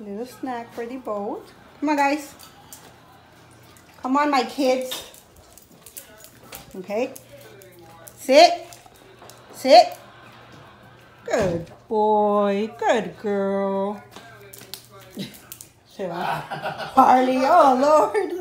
Little snack for the boat. Come on, guys. Come on, my kids. Okay. Sit. Sit. Good boy. Good girl. Harley. Oh, Lord.